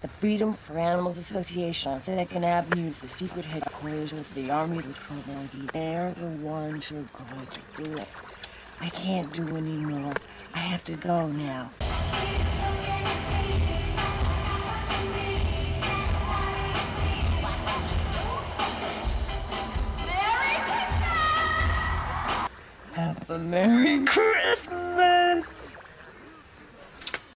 The Freedom for Animals Association on Second Avenue is the secret headquarters of the Army of the 12 Monkeys. They're the ones who are going to do it. I can't do anymore. I have to go now. Have a Merry Christmas!